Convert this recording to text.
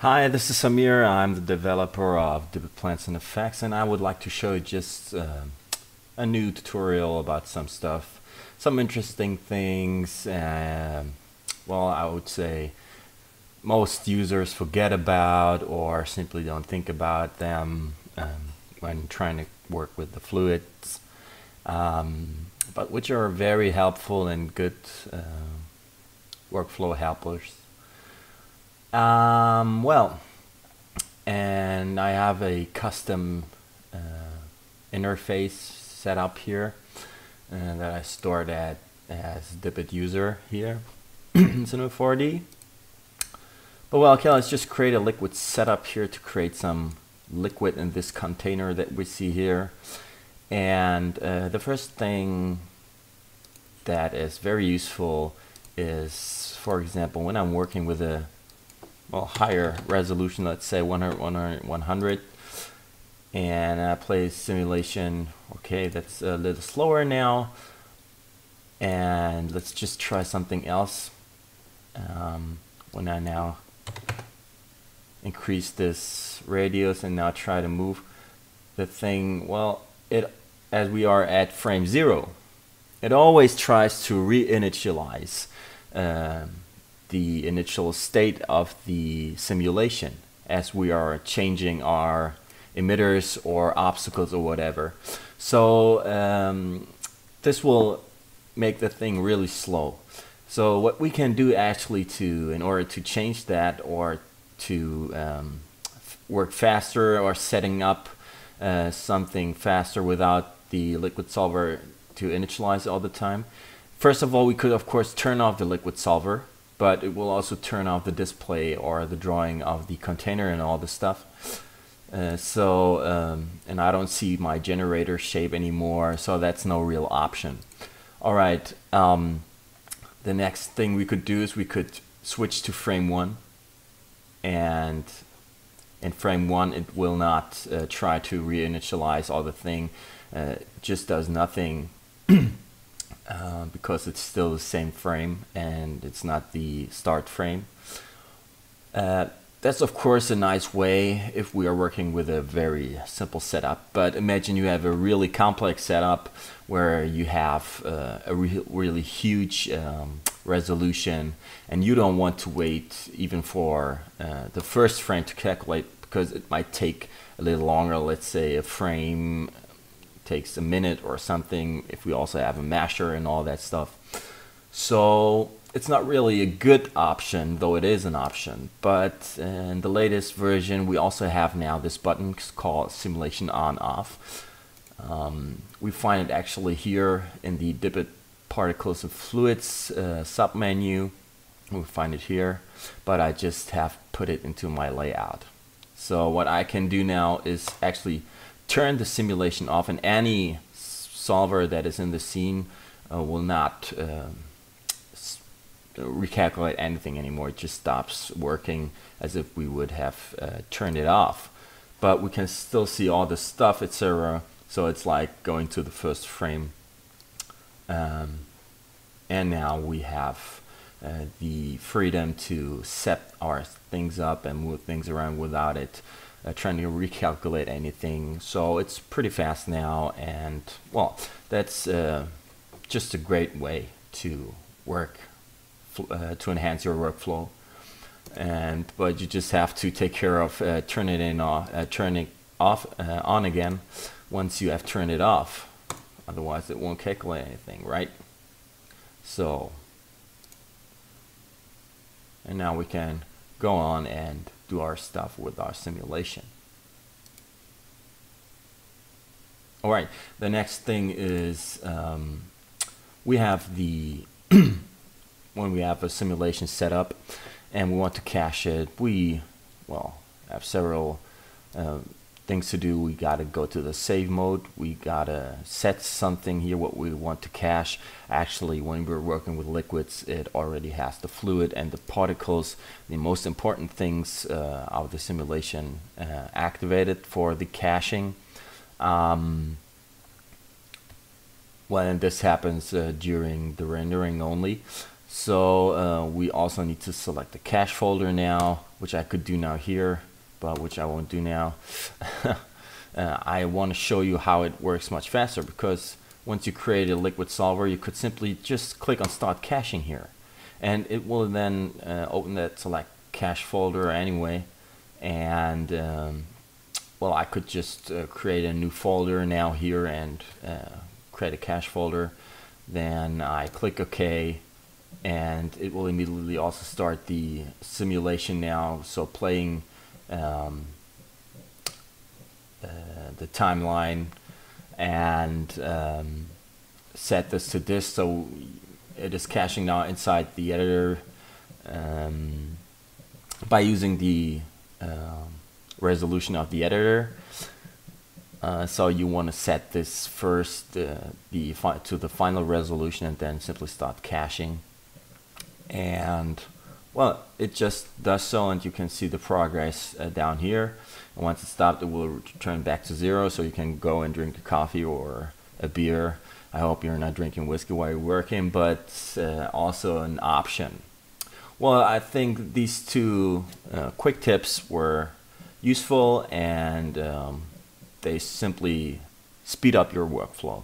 Hi, this is Samir. I'm the developer of DPIT Plants and Effex, and I would like to show you just uh, a new tutorial about some stuff, some interesting things. Uh, well, I would say most users forget about or simply don't think about them um, when trying to work with the fluids, um, but which are very helpful and good uh, workflow helpers. Um, well, and I have a custom uh, interface set up here uh, that I stored at as DPIT user here in Cinema 4D. But well, okay, let's just create a liquid setup here to create some liquid in this container that we see here. And uh, the first thing that is very useful is, for example, when I'm working with a well, higher resolution, let's say 100, 100, 100. And play simulation. Okay, that's a little slower now. And let's just try something else. Um, when I now increase this radius and now try to move the thing, well, it as we are at frame zero, it always tries to reinitialize. Um, the initial state of the simulation as we are changing our emitters or obstacles or whatever. So um, this will make the thing really slow. So what we can do actually to, in order to change that or to um, work faster or setting up uh, something faster without the liquid solver to initialize all the time. First of all, we could of course turn off the liquid solver but it will also turn off the display or the drawing of the container and all the stuff. Uh, so, um, and I don't see my generator shape anymore, so that's no real option. All right, um, the next thing we could do is we could switch to frame one and in frame one it will not uh, try to reinitialize all the thing, uh, just does nothing uh, because it's still the same frame and it's not the start frame. Uh, that's of course a nice way if we are working with a very simple setup, but imagine you have a really complex setup where you have uh, a re really huge um, resolution and you don't want to wait even for uh, the first frame to calculate because it might take a little longer, let's say a frame takes a minute or something if we also have a mesher and all that stuff. So it's not really a good option, though it is an option. But in the latest version, we also have now this button called Simulation On Off. Um, we find it actually here in the DPIT Particles and Fluids uh, submenu. We find it here, but I just have put it into my layout. So what I can do now is actually turn the simulation off and any solver that is in the scene uh, will not uh, recalculate anything anymore. It just stops working as if we would have uh, turned it off. But we can still see all the stuff, etc. So it's like going to the first frame. Um, and now we have uh, the freedom to set our things up and move things around without it uh, trying to recalculate anything. So it's pretty fast now, and well, that's uh, just a great way to work uh, to enhance your workflow. And but you just have to take care of uh, turn it in off, uh, turn it off uh, on again once you have turned it off. Otherwise, it won't calculate anything, right? So, and now we can go on and do our stuff with our simulation. All right, the next thing is um, we have the, when we have a simulation set up and we want to cache it, we, well, have several uh, things to do. We got to go to the save mode. We got to set something here, what we want to cache. Actually, when we're working with liquids, it already has the fluid and the particles, the most important things uh, of the simulation uh, activated for the caching. Um, when this happens uh, during the rendering only. So uh, we also need to select the cache folder now which I could do now here, but which I won't do now. uh, I want to show you how it works much faster because once you create a liquid solver, you could simply just click on start caching here. And it will then uh, open that select cache folder anyway. And um, well, I could just uh, create a new folder now here and uh, create a cache folder. Then I click OK and it will immediately also start the simulation now. So playing um, uh, the timeline and um, set this to this so it is caching now inside the editor um, by using the um, resolution of the editor. Uh, so you want to set this first uh, the to the final resolution and then simply start caching. And well it just does so and you can see the progress uh, down here and once it's stopped, it will return back to zero, so you can go and drink a coffee or a beer. I hope you're not drinking whiskey while you're working, but uh, also an option. Well, I think these two uh, quick tips were useful and um, they simply speed up your workflow.